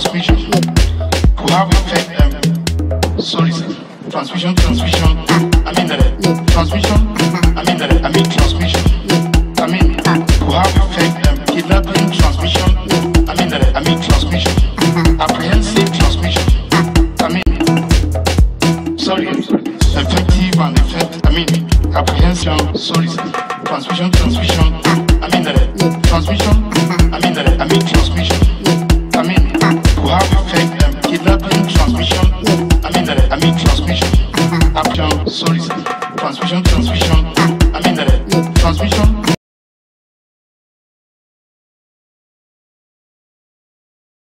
transmission. Could have effect, um, sorry. Transmission, transmission. I mean, uh, transmission. I mean, uh, I mean, transmission. I mean, could have effect, um, kidnapping, transmission. I mean, uh, I mean, transmission. Apprehensive transmission. I mean, sorry, effective and effect. I mean, apprehension, sorry. Transmission, transmission. I mean, uh, transmission. I mean, uh, I mean, transmission. transmission, transmission, transmission.